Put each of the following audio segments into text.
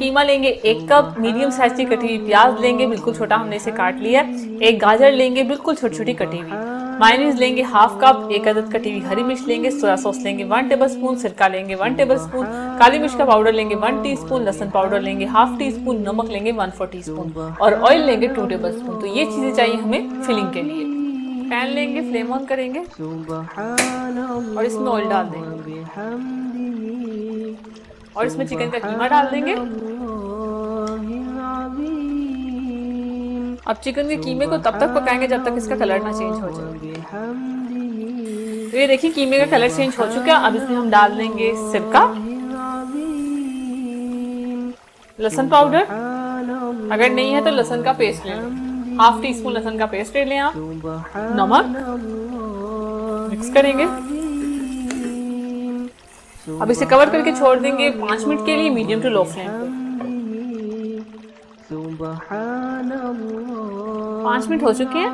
कीमा लेंगे एक cup medium size की कटी हुई प्याज लेंगे बिल्कुल छोटा हमने इसे काट लिया एक गाजर लेंगे बिल्कुल छोटी छोटी कटी हुई मायनीज लेंगे हाफ़ कप एक अदद कटी हुई हरी मिर्च लेंगे सोया सॉस लेंगे वन टेबल स्पून सिरका लेंगे वन टेबल स्पून काली मिर्च का पाउडर लेंगे वन टी स्पून लहसन पाउडर लेंगे हाफ़ टी स्पून नमक लेंगे वन फोर टी स्पून और ऑयल लेंगे टू टेबल स्पून तो ये चीज़ें चाहिए हमें फिलिंग के लिए। पैन लेंगे फ्लेम ऑन करेंगे और इसमें ऑयल डाल देंगे। और इसमें चिकन का कीमा डाल देंगे। अब चिकन के कीमे को तब तक पकाएँगे जब तक इसका कलर ना चेंज हो जाए। तो ये देखिए कीमे का कलर चेंज हो चुका है अब इसमें हम डाल देंगे सिरका। लहसुन पाउडर अगर नहीं है तो लसन का पेस्ट ले हाफ़ टी स्पून लहसुन का पेस्ट ले लें आप। नमक मिक्स करेंगे। अब इसे कवर करके छोड़ देंगे पाँच मिनट के लिए मीडियम टू लो फ्लेम पे। पाँच मिनट हो चुके हैं।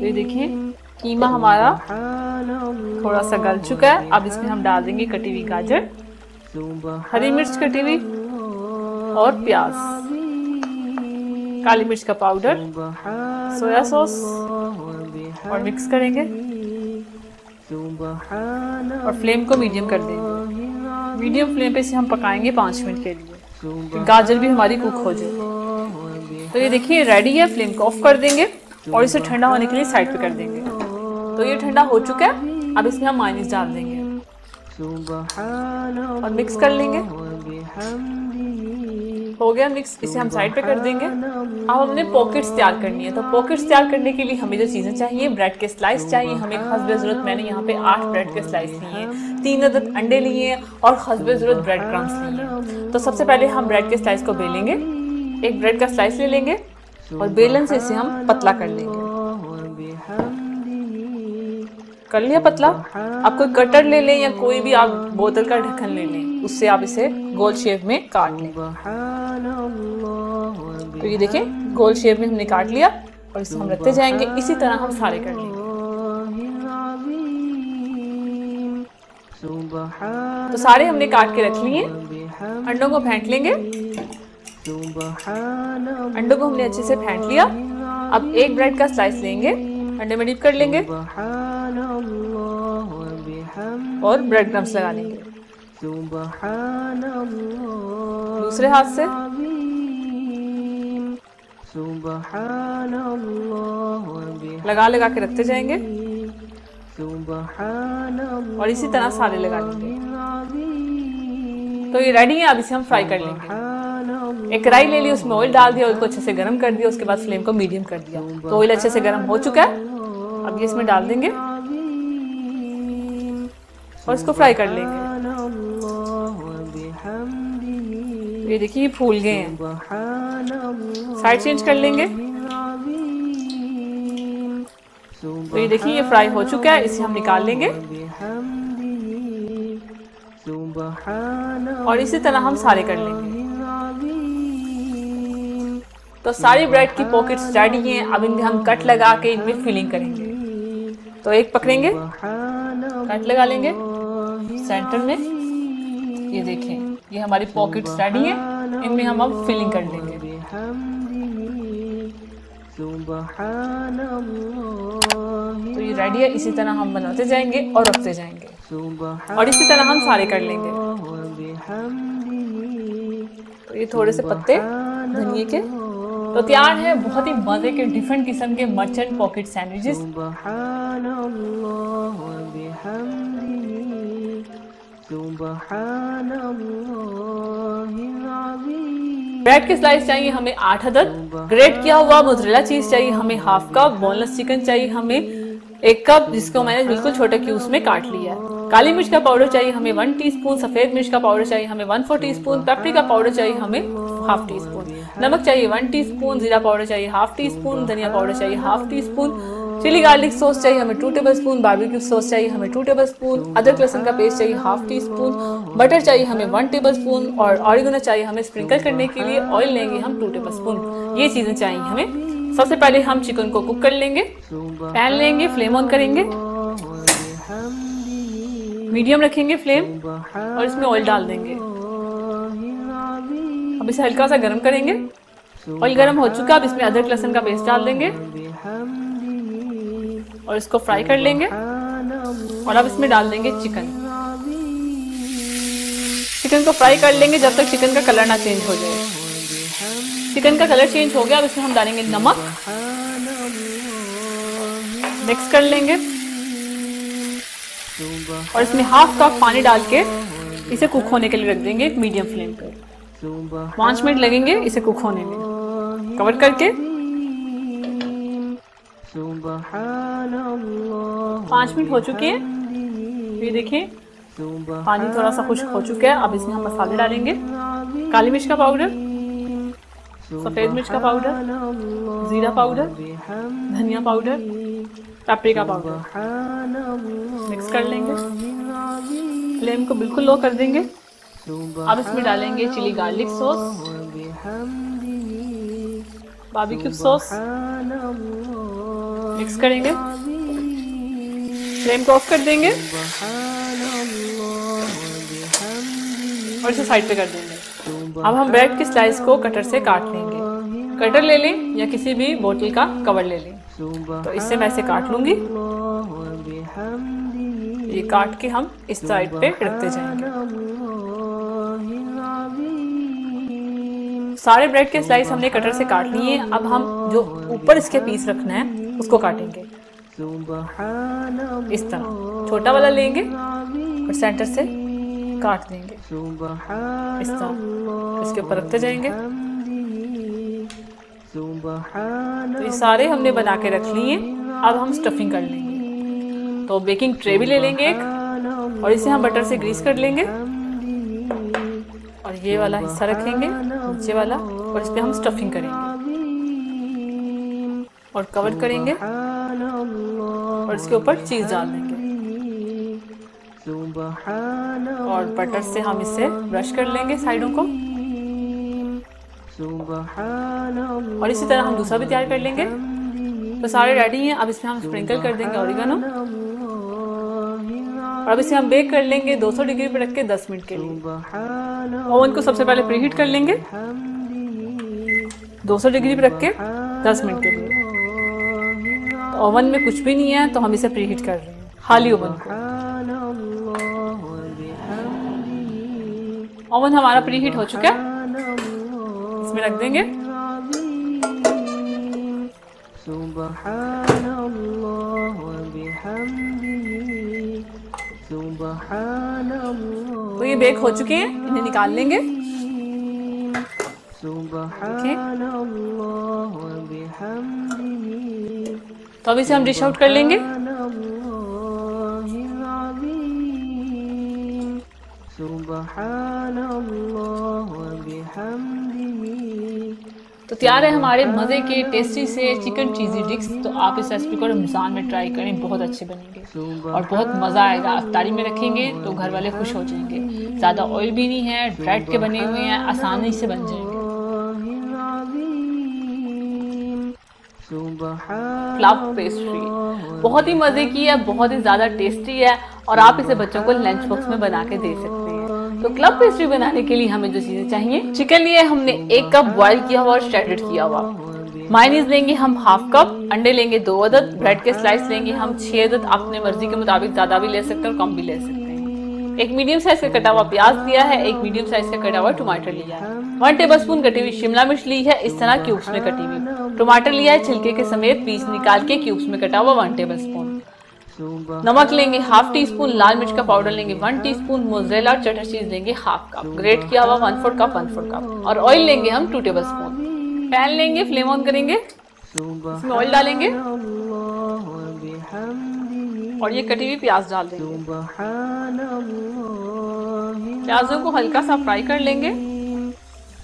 तो ये देखिए, कीमा हमारा थोड़ा सा गल चुका है। अब इसमें हम डाल देंगे कटी हुई गाजर, हरी मिर्च कटी हुई और प्याज। काली मिर्च का पाउडर, सोया सॉस और मिक्स करेंगे और फ्लेम को मीडियम कर देंगे। मीडियम फ्लेम पे इसे हम पकाएँगे पाँच मिनट के लिए। गाजर भी हमारी कुक हो जाए तो ये देखिए रेडी है फ्लेम को ऑफ़ कर देंगे और इसे ठंडा होने के लिए साइड पे कर देंगे। तो ये ठंडा हो चुका है, अब इसमें हम माइनस डाल देंगे। और मिक्स कर लेंगे। हो गया मिक्स इसे हम साइड पे कर देंगे। अब हमने पॉकेट्स तैयार करनी है तो पॉकेट्स तैयार करने के लिए हमें जो चीज़ें चाहिए ब्रेड के स्लाइस चाहिए, हमें हसबे ज़रूरत, मैंने यहाँ पे आठ ब्रेड के स्लाइस लिए तीन अदद अंडे लिए और हसबे ज़रूरत ब्रेड क्रम्स लिए तो सबसे पहले हम ब्रेड के स्लाइस को बेलेंगे। एक ब्रेड का स्लाइस ले लेंगे और बेलन से इसे हम पतला कर लेंगे। कर लिया पतला? आप कोई कटर ले लें या कोई भी आप बोतल का ढक्कन ले लें, उससे आप इसे गोल शेप में काट लें। तो ये देखें गोल शेप में हमने काट लिया और इसे हम रखते जाएँगे। इसी तरह हम सारे कर लेंगे। तो सारे हमने काट के रख लिए। अंडों को फेंट लेंगे। अंडों को हमने अच्छे से फेंट लिया। अब एक ब्रेड का स्लाइस लेंगे, अंडे में डीप कर लेंगे। और ब्रेड क्रम्स लगा लेंगे दूसरे हाथ से। लगा लगा के रखते जाएँगे। और इसी तरह सारे लगा लेंगे। तो ये रेडी है, अब इसे हम फ्राई कर लेंगे। एक कढ़ाई ले ली, उसमें ऑयल डाल दिया ऑयल को अच्छे से गर्म कर दिया, उसके बाद फ्लेम को मीडियम कर दिया। तो ऑयल अच्छे से गर्म हो चुका है। अब ये इसमें डाल देंगे। और इसको फ्राई कर लेंगे। ये देखिए, ये फूल गए हैं। साइड चेंज कर लेंगे। तो ये देखिए, ये फ्राई हो चुका है। इसे हम निकाल लेंगे। और इसी तरह हम सारे कर लेंगे। तो सारी ब्रेड की पॉकेट्स रेडी हैं, अब इनमें हम कट लगा के इनमें फिलिंग करेंगे। तो एक पकड़ेंगे कट लगा लेंगे सेंटर में। ये देखें, ये हमारी पॉकेट्स रेडी हैं, इनमें हम अब फिलिंग कर लेंगे तो ये रेडी है, इसी तरह हम बनाते जाएँगे और रखते जाएँगे। और इसी तरह हम सारे कर लेंगे। तो ये थोड़े से पत्ते धनिए के तो तैयार है बहुत ही मज़े के डिफरेंट किस्म के मर्चेंट पॉकेट सैंडविचेस ब्रेड के स्लाइस चाहिए हमें आठ अदद। ग्रेट किया हुआ मोजरेला चीज़ चाहिए हमें हाफ़ कप बोनलेस चिकन चाहिए हमें एक कप जिसको मैंने बिल्कुल छोटे क्यूब्स में काट लिया है। काली मिर्च का पाउडर चाहिए हमें वन टीस्पून सफ़ेद मिर्च का पाउडर चाहिए हमें वन फोर टी स्पून पेपरी का पाउडर चाहिए हमें हाफ़ टी स्पून नमक चाहिए वन टीस्पून जीरा पाउडर चाहिए हाफ़ टी स्पून धनिया पाउडर चाहिए half teaspoon chilli garlic sauce चाहिए, हमें two tablespoon barbecue sauce चाहिए, हमें टू टेबल स्पून अदरक लहसुन का पेस्ट चाहिए हाफ़ टी स्पून बटर चाहिए, हमें वन टेबल स्पून और ऑरिगनो चाहिए, हमें स्प्रिंकल करने के लिए ऑयल लेंगे हम टू टेबल स्पून ये चीज़ें चाहिए हमें. सबसे पहले हम चिकन को कुक कर लेंगे पैन लेंगे फ्लेम ऑन करेंगे. मीडियम रखेंगे फ्लेम और इसमें ऑयल डाल देंगे. इसे हल्का सा गर्म करेंगे। ऑयल गर्म हो चुका अब इसमें अदरक लहसुन का पेस्ट डाल देंगे। और इसको फ्राई कर लेंगे। और अब इसमें डाल देंगे चिकन। चिकन को फ्राई कर लेंगे जब तक चिकन का कलर ना चेंज हो जाए। चिकन का कलर चेंज हो गया, अब इसमें हम डालेंगे नमक। मिक्स कर लेंगे। और इसमें हाफ़ कप पानी डाल के इसे कुक होने के लिए रख देंगे मीडियम फ्लेम पे। पाँच मिनट लगेंगे इसे कुक होने में। कवर करके। पाँच मिनट हो चुके हैं। ये देखिए पानी थोड़ा सा खुश्क हो चुका है। अब इसमें हम मसाले डालेंगे। काली मिर्च का पाउडर, सफ़ेद मिर्च का पाउडर, ज़ीरा पाउडर, धनिया पाउडर पेपरिका पाउडर। मिक्स कर लेंगे। फ्लेम को बिल्कुल लो कर देंगे। अब इसमें डालेंगे chilli garlic sauce barbecue sauce mix करेंगे। फ्लेम को ऑफ़ कर देंगे। और इसे साइड पे कर देंगे। अब हम ब्रेड के स्लाइस को कटर से काट लेंगे। कटर ले लें या किसी भी बोतल का कवर ले लें। तो इससे मैं इसे काट लूँगी। ये काट के हम इस साइड पे रखते जाएँगे। सारे ब्रेड के स्लाइस हमने कटर से काट लिए अब हम जो ऊपर इसके पीस रखना है, उसको काटेंगे। इस तरह। छोटा वाला लेंगे और सेंटर से काट देंगे। इस तरह। इसके ऊपर रखते जाएँगे। तो ये सारे हमने बना के रख लिए अब हम स्टफिंग कर लेंगे। तो बेकिंग ट्रे भी ले लेंगे एक, और इसे हम बटर से ग्रीस कर लेंगे। और ये वाला हिस्सा रखेंगे, नीचे वाला, और इस पर हम स्टफिंग करेंगे। और कवर करेंगे, और इसके ऊपर चीज़ डाल देंगे। और बटर से हम इसे ब्रश कर लेंगे साइडों को। और इसी तरह हम दूसरा भी तैयार कर लेंगे। तो सारे रेडी हैं, अब इसमें हम स्प्रिंकल कर देंगे ऑरिगनो और अब इसे हम बेक कर लेंगे 200 डिग्री पर रख के 10 मिनट के लिए। ओवन को सबसे पहले प्रीहीट कर लेंगे। 200 डिग्री पर रख के 10 मिनट के लिए। ओवन में कुछ भी नहीं है तो हम इसे प्रीहीट कर रहे हैं। खाली ओवन को। ओवन हमारा प्रीहीट हो चुका है। इसमें रख देंगे। तो ये बेक हो चुके हैं इन्हें निकाल लेंगे। तो अब इसे हम डिश आउट कर लेंगे। तो तैयार है हमारे मज़े के टेस्टी से चिकन चीज़ी डिक्स तो आप इस रेसिपी को रमज़ान में ट्राई करें बहुत अच्छे बनेंगे। और बहुत मज़ा आएगा अफ्तारी में रखेंगे तो घर वाले खुश हो जाएँगे। ज़्यादा ऑयल भी नहीं है ब्रेड के बने हुए हैं आसानी से बन जाएँगे। क्लब पेस्ट्री बहुत ही मज़े की है बहुत ही ज़्यादा टेस्टी है। और आप इसे बच्चों को लंच बॉक्स में बना के दे सकते हैं। तो क्लब पेस्ट्री बनाने के लिए हमें जो चीज़ें चाहिए चिकन लिए हमने एक कप बॉईल किया हुआ और स्ट्रेटेड किया हुआ। माइनीज लेंगे हम हाफ़ कप अंडे लेंगे दो अदद ब्रेड के स्लाइस लेंगे हम छह अदद, अपने मर्ज़ी के मुताबिक ज़्यादा भी ले सकते हैं और कम भी ले सकते हैं। एक मीडियम साइज़ का कटा हुआ प्याज लिया है, एक मीडियम साइज़ का कटा हुआ टमाटर लिया है। वन टेबल स्पून कटी हुई शिमला मिर्च ली है, इस तरह क्यूब्स में कटी हुई। टमाटर लिया है, छिलके के समेत पीस निकाल के क्यूब्स में कटा हुआ वन टेबल स्पून नमक लेंगे हाफ़ टी स्पून लाल मिर्च का पाउडर लेंगे वन टी स्पून मोजरेला और चटर चीज़ लेंगे हाफ़ कप ग्रेट किया हुआ one fourth cup one fourth cup और ऑयल लेंगे हम टू टेबल स्पून पैन लेंगे फ्लेम ऑन करेंगे। इसमें ऑयल डालेंगे। और ये कटी हुई प्याज डाल देंगे। प्याजों को हल्का सा फ्राई कर लेंगे।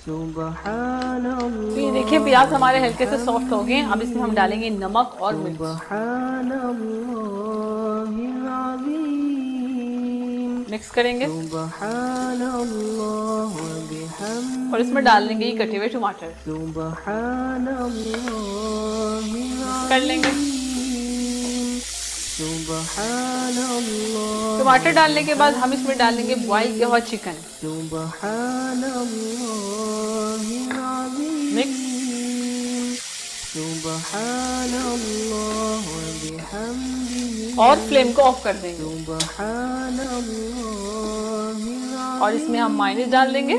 तो ये देखिए प्याज हमारे हल्के से सॉफ्ट हो गए। अब इसमें हम डालेंगे नमक और मिर्च। मिक्स करेंगे। और इसमें डाल देंगे ये कटे हुए टमाटर। कर लेंगे। टमाटर तो डालने के बाद हम इसमें डालेंगे बॉइल किया हुआ चिकन और फ्लेम को ऑफ़ कर देंगे। और इसमें हम माइनस डाल देंगे।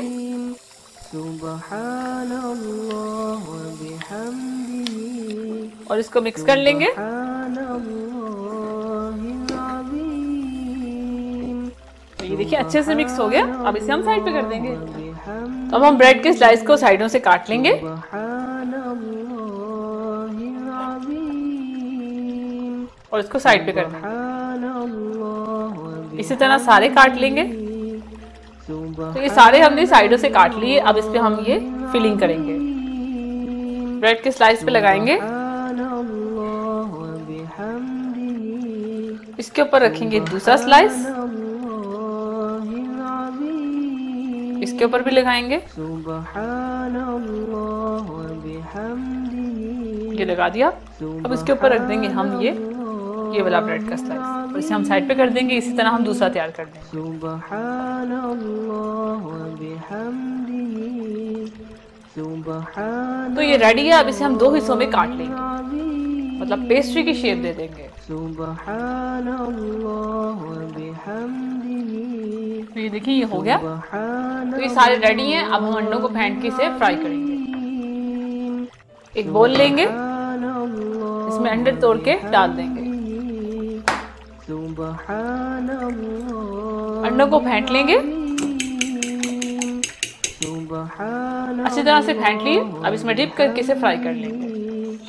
और इसको मिक्स कर लेंगे। ये देखिए, अच्छे से मिक्स हो गया। अब इसे हम साइड पे कर देंगे। तो अब हम ब्रेड के स्लाइस को साइडों से काट लेंगे। और इसको साइड पे कर देंगे इसी तरह सारे काट लेंगे। तो ये सारे हमने साइडों से काट लिए। अब इस पे हम ये फिलिंग करेंगे। ब्रेड के स्लाइस पे लगाएँगे। इसके ऊपर रखेंगे दूसरा स्लाइस इसके ऊपर भी लगाएँगे। ये लगा दिया। अब इसके ऊपर रख देंगे हम ये ये वाला ब्रेड का स्लाइस और इसे हम साइड पे कर देंगे, इसी तरह हम दूसरा तैयार कर देंगे। तो ये रेडी है, अब इसे हम दो हिस्सों में काट लेंगे। मतलब पेस्ट्री की शेप दे देंगे। तो ये देखिए ये हो गया। तो ये सारे रेडी हैं अब हम अंडों को फेंट के इसे फ्राई करेंगे। एक बोल लेंगे इसमें अंडे तोड़ के डाल देंगे। अंडों को फेंट लेंगे। अच्छी तरह से फेंट लिए अब इसमें डिप करके इसे फ्राई कर लेंगे।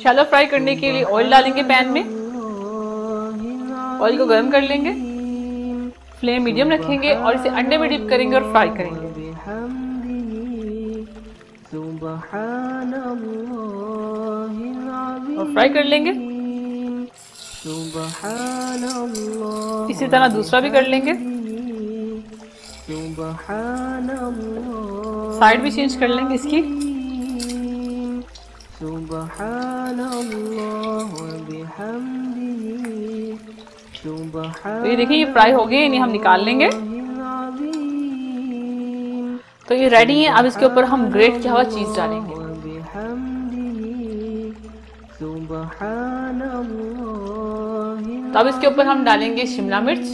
शैलो फ्राई करने के लिए ऑयल डालेंगे पैन में। ऑयल को गर्म कर लेंगे, फ्लेम मीडियम रखेंगे और इसे अंडे में डिप करेंगे और फ्राई करेंगे। और फ्राई कर लेंगे। इसी तरह दूसरा भी कर लेंगे। साइड भी चेंज कर लेंगे इसकी। bihamdihi तो ये देखिए, ये फ्राई हो गए, इन्हें हम निकाल लेंगे। तो ये रेडी है, अब इसके ऊपर हम ग्रेट किया हुआ चीज़ डालेंगे। तो अब इसके ऊपर हम डालेंगे शिमला मिर्च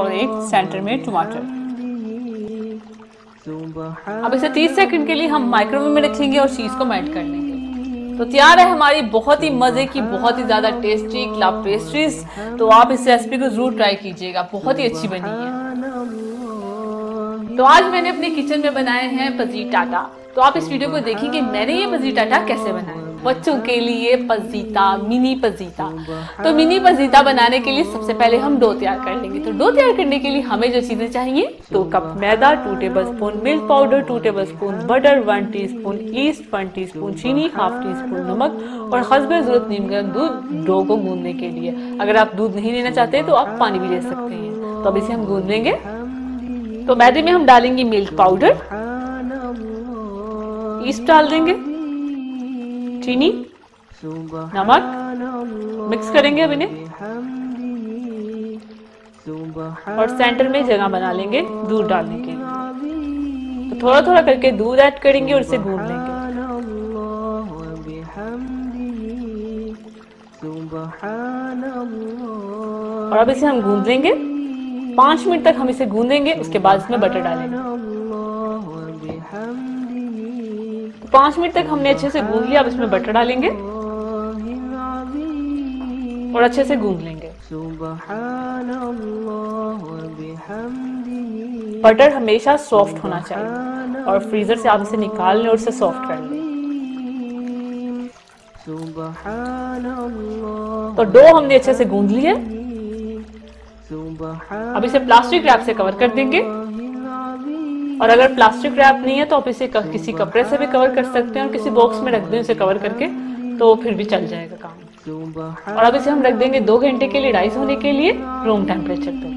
और एक सेंटर में टमाटर अब इसे 30 सेकंड के लिए हम माइक्रोवेव में रखेंगे और चीज़ को मेल्ट कर लेंगे। तो तैयार है हमारी बहुत ही मज़े की, बहुत ही ज़्यादा टेस्टी क्लब पेस्ट्रीज तो आप इस रेसिपी को ज़रूर ट्राई कीजिएगा, बहुत ही अच्छी बनी है। तो आज मैंने अपने किचन में बनाए हैं पजीटाटा। तो आप इस वीडियो को देखेंगे, मैंने ये पजीटाटा कैसे बनाया। बच्चों के लिए पजीता मिनी पजीता। तो मिनी पजीता बनाने के लिए सबसे पहले हम डो तैयार कर लेंगे। तो डो तैयार करने के लिए हमें जो चीज़ें चाहिए दो कप मैदा two tablespoon milk powder two tablespoon butter one teaspoon yeast one teaspoon चीनी हाफ़ टी स्पून नमक और हसबे ज़रूरत नीम गर्म दूध डो को गूंदने के लिए। अगर आप दूध नहीं लेना चाहते तो आप पानी भी ले सकते हैं। तो अब इसे हम गूंद लेंगे तो मैदे में हम डालेंगे मिल्क पाउडर। ईस्ट डाल देंगे। चीनी? नमक? मिक्स करेंगे अब इन्हें। और सेंटर में जगह बना लेंगे दूध डालने के लिए। तो थोड़ा थोड़ा करके दूध ऐड करेंगे और इसे गूंद लेंगे। और अब इसे हम गूंद लेंगे। पाँच मिनट तक हम इसे गूंदेंगे, उसके बाद इसमें बटर डालेंगे। पाँच मिनट तक हमने अच्छे से गूंद लिया, अब इसमें बटर डालेंगे और अच्छे से गूंद लेंगे। बटर हमेशा सॉफ्ट होना चाहिए और फ्रीजर से आप इसे निकाल लें और इसे सॉफ्ट कर लें। तो डो हमने अच्छे से गूंद लिया अब इसे प्लास्टिक रैप से कवर कर देंगे। और अगर प्लास्टिक रैप नहीं है तो आप इसे किसी कपड़े से भी कवर कर सकते हैं और किसी बॉक्स में रख दें इसे कवर करके तो फिर भी चल जाएगा काम। और अब इसे हम रख देंगे दो घंटे के लिए राइस होने के लिए रूम टेम्परेचर पे।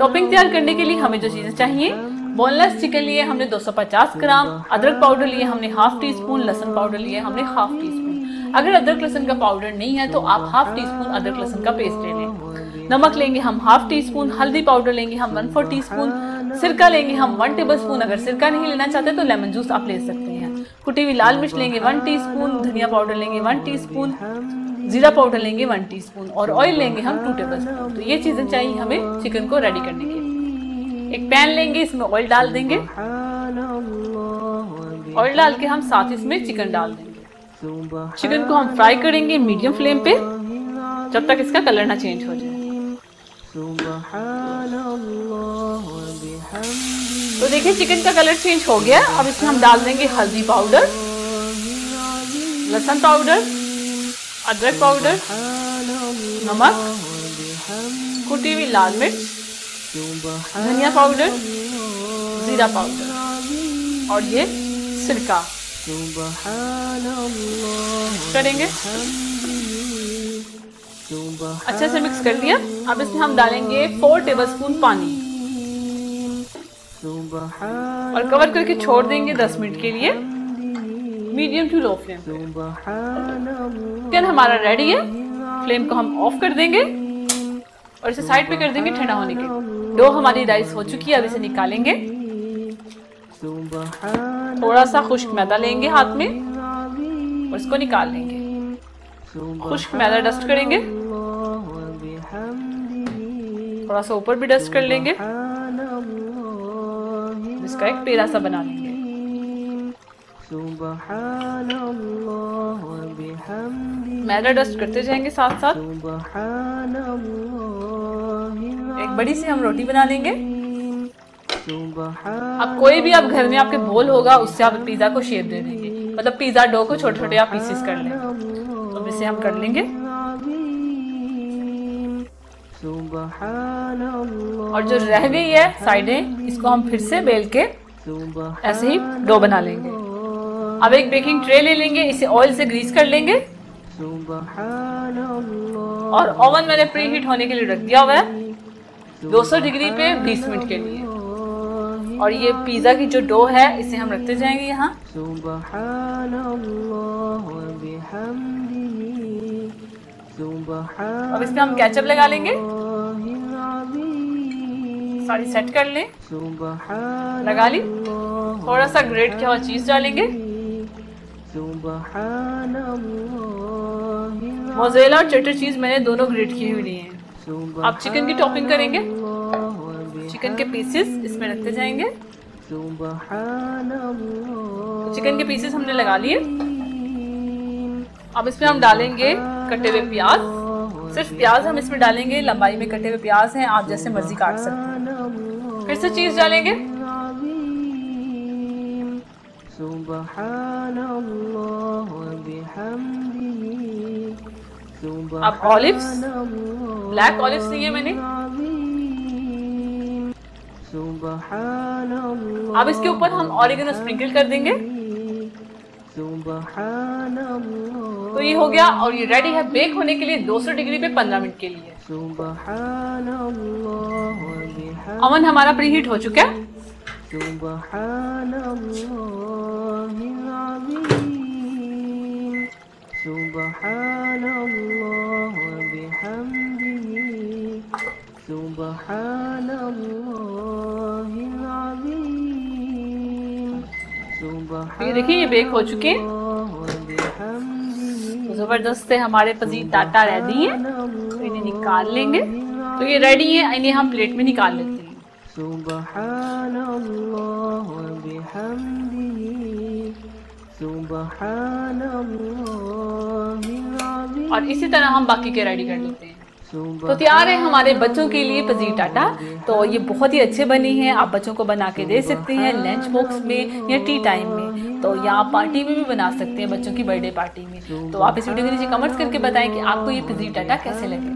टॉपिंग तैयार करने के लिए हमें जो चीज़ें चाहिए बोनलेस चिकन लिए हमने 250 ग्राम, अदरक पाउडर लिए हमने हाफ़ टी स्पून लहसन पाउडर लिए हमने हाफ़ टी स्पून अगर अदरक लहसन का पाउडर नहीं है तो आप हाफ़ टी स्पून अदरक लहसन का पेस्ट ले लें। नमक लेंगे हम हाफ़ टी स्पून हल्दी पाउडर लेंगे हम वन फोर टी स्पून सिरका लेंगे हम वन टेबल स्पून अगर सिरका नहीं लेना चाहते तो लेमन जूस आप ले सकते हैं। कुटी हुई लाल मिर्च लेंगे वन टी स्पून धनिया पाउडर लेंगे वन टी स्पून जीरा पाउडर लेंगे वन टी स्पून और ऑयल लेंगे हम टू टेबल स्पून तो ये चीज़ें चाहिए हमें चिकन को रेडी करने के। एक पैन लेंगे, इसमें ऑयल डाल देंगे। ऑयल डाल के हम साथ इसमें चिकन डाल देंगे। चिकन को हम फ्राई करेंगे मीडियम फ्लेम पे, जब तक इसका कलर ना चेंज हो जाए। तो देखिए चिकन का कलर चेंज हो गया। अब इसमें हम डाल देंगे हल्दी पाउडर लहसुन पाउडर अदरक पाउडर नमक, कुटी हुई लाल मिर्च, धनिया पाउडर जीरा पाउडर और ये सिरका। करेंगे? अच्छे से मिक्स कर लिया। अब इसमें हम डालेंगे फोर टेबलस्पून पानी। और कवर करके छोड़ देंगे 10 मिनट के लिए। Medium to low flame chicken हमारा रेडी है। फ्लेम को हम ऑफ़ कर देंगे। और इसे साइड पे कर देंगे ठंडा होने के। डो हमारी राइस हो चुकी है अब इसे निकालेंगे। थोड़ा सा खुश्क मैदा लेंगे हाथ में। और इसको निकाल लेंगे। खुश्क मैदा डस्ट करेंगे। थोड़ा सा ऊपर भी डस्ट कर लेंगे। इसका एक पेड़ा सा बना लेंगे। मैदा डस्ट करते जाएँगे साथ साथ एक बड़ी सी हम रोटी बना लेंगे। अब कोई भी आप घर में आपके बोल होगा, उससे आप पिज्जा को शेप दे देंगे। मतलब पिज्जा डो को छोटे छोटे आप पीसेस कर लें। तो इसे हम कर लेंगे। और जो रह गई है साइडें इसको हम फिर से बेल के ऐसे ही डो बना लेंगे। अब एक बेकिंग ट्रे ले लेंगे इसे ऑयल से ग्रीस कर लेंगे। और ओवन मैंने प्री हीट होने के लिए रख दिया हुआ है 200 डिग्री पे 20 मिनट के लिए। और ये पिज्जा की जो डो है इसे हम रखते जाएँगे यहाँ। अब इसमें हम कैचअप लगा लेंगे। सारी सेट कर लें। लगा ली। थोड़ा सा ग्रेट किया हुआ चीज़ डालेंगे। मोजेला और चटर चीज़ मैंने दोनों ग्रेट की हुई है। अब चिकन की टॉपिंग करेंगे। चिकन के पीसेस इसमें रखते जाएँगे। चिकन के पीसेस हमने लगा लिए। अब इसमें हम डालेंगे कटे हुए प्याज। सिर्फ़ प्याज हम इसमें डालेंगे लंबाई में कटे हुए प्याज हैं आप जैसे मर्ज़ी काट सकते हैं। फिर से चीज़ डालेंगे। अब ऑलिव्स ब्लैक ऑलिव्स लिए मैंने। अब इसके ऊपर हम ऑरिगेनो स्प्रिंकल कर देंगे। तो ये हो गया और ये रेडी है बेक होने के लिए 200 डिग्री पे 15 मिनट के लिए। ओवन हमारा प्री हीट हो चुका है। तो देखिए, ये बेक हो चुके तो ज़बरदस्त से हमारे पजीर टाटा रेडी है। तो इन्हें निकाल लेंगे। तो ये रेडी है, इन्हें हम प्लेट में निकाल लेते हैं। और इसी तरह हम बाकी के रेडी कर लेते हैं। तो तैयार है हमारे बच्चों के लिए पजीर टाटा तो ये बहुत ही अच्छे बने हैं आप बच्चों को बना के दे सकते हैं लंच बॉक्स में या टी टाइम में तो या आप पार्टी में भी बना सकते हैं बच्चों की बर्थडे पार्टी में तो आप इस वीडियो के नीचे कमेंट्स करके बताएं कि आपको ये पजीर टाटा कैसे लगे